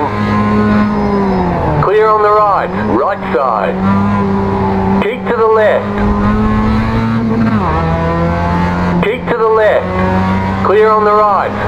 line. Clear on the right. Right side. Keep to the left. Keep to the left. Clear on the right.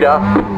data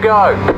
go.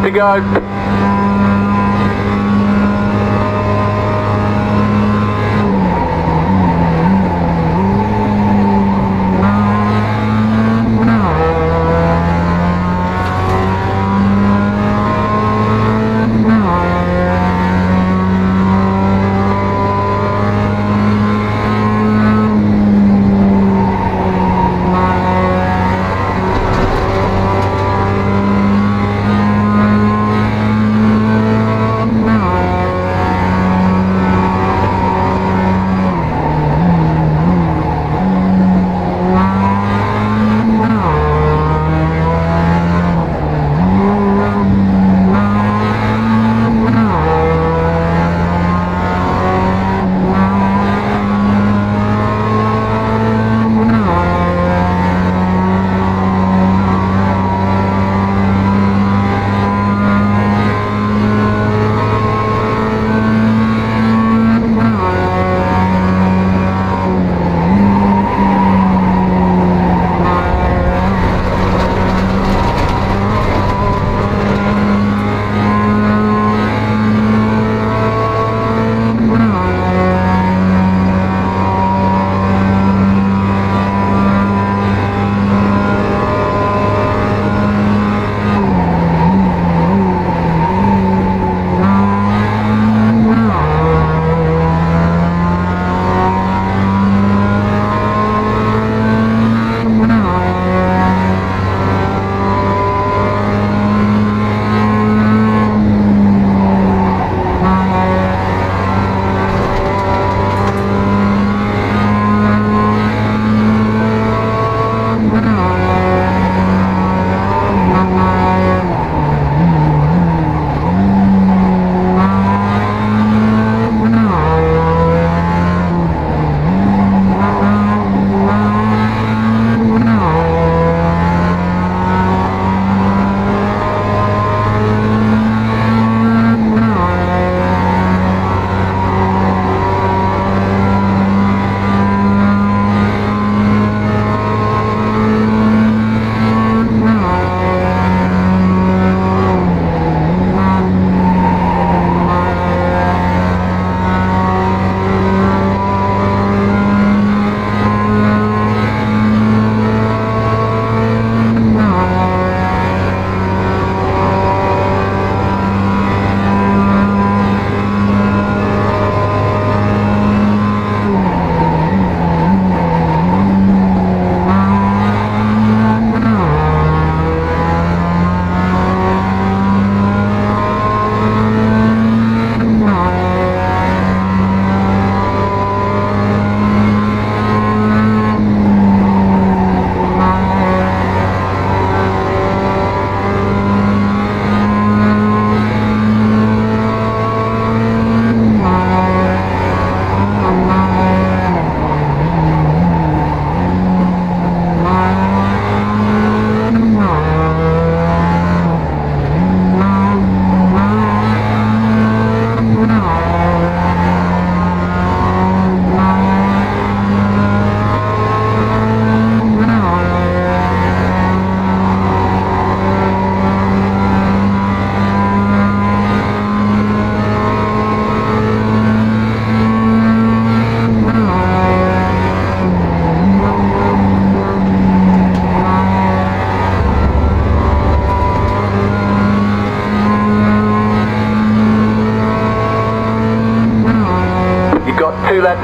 To go.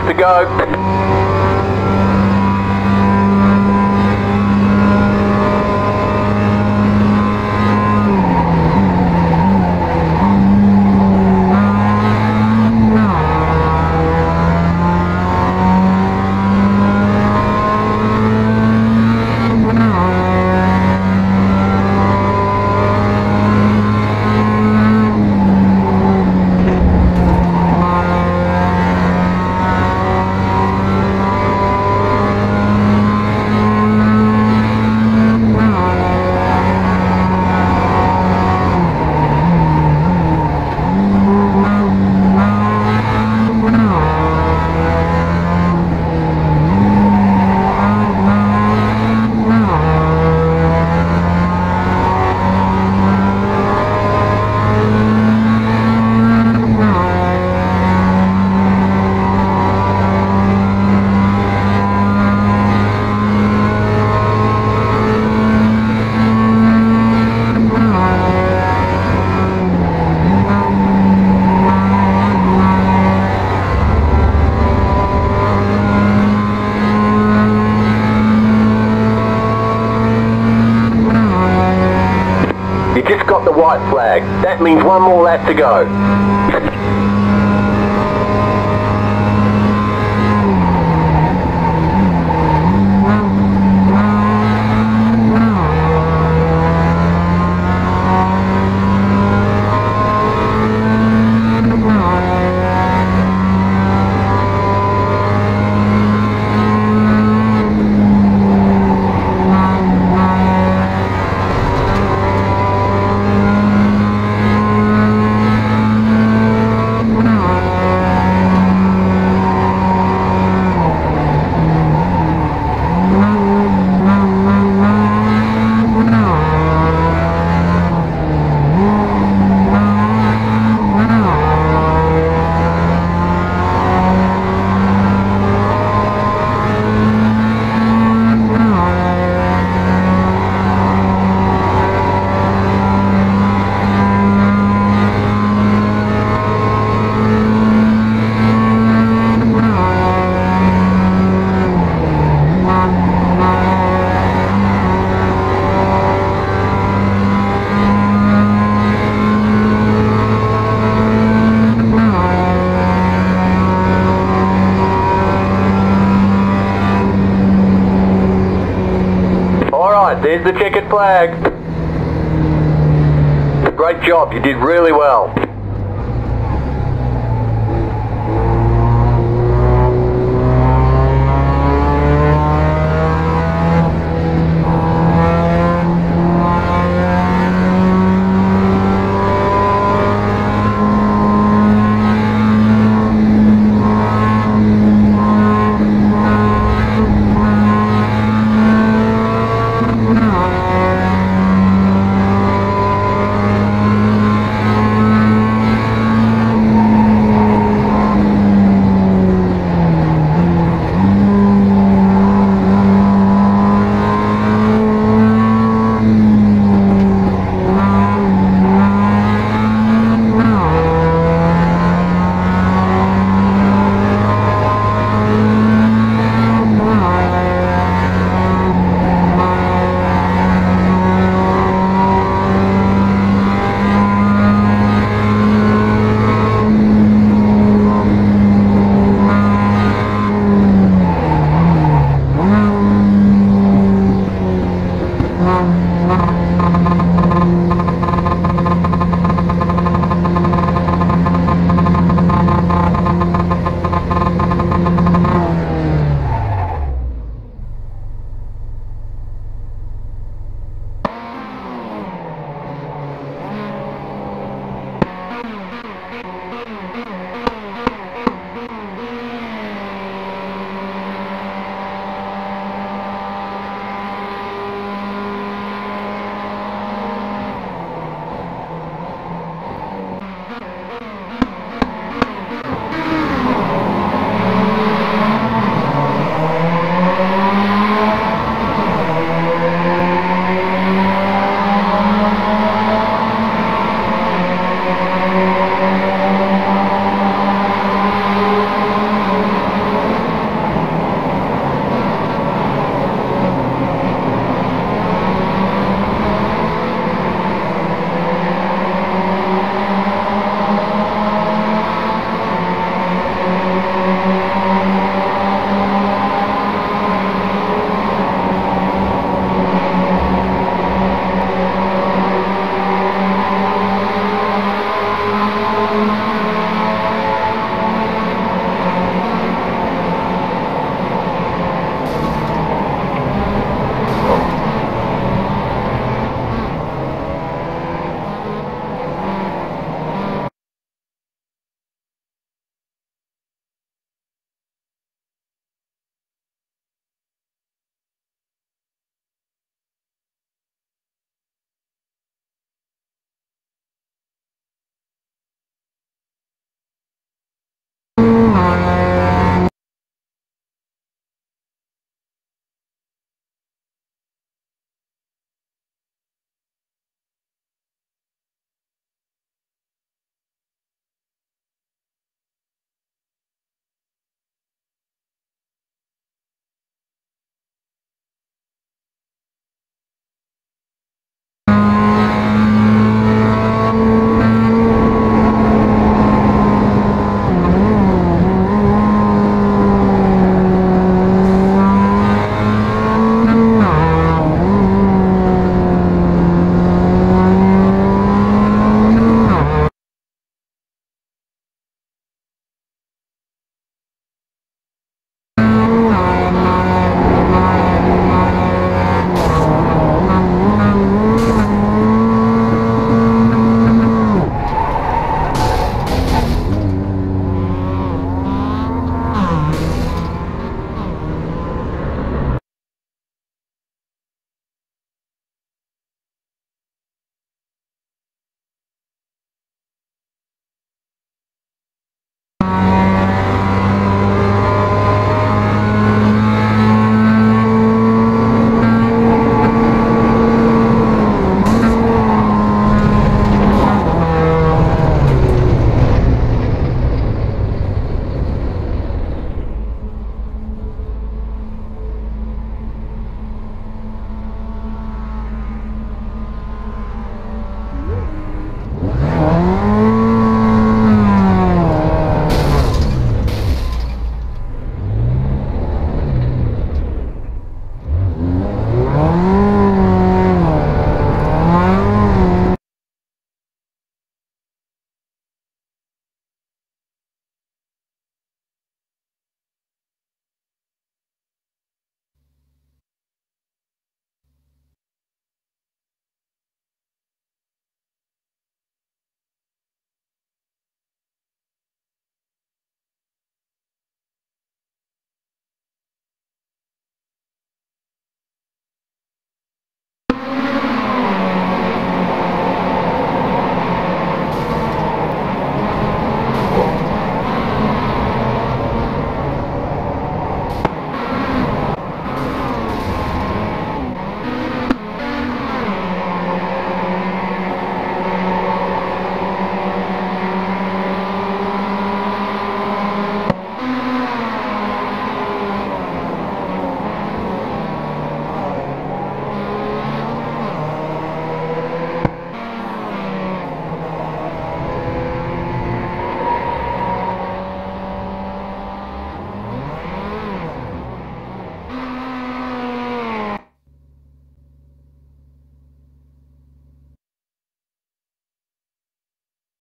To go. white flag. That means one more lap to go. Flag. Great job, you did really well.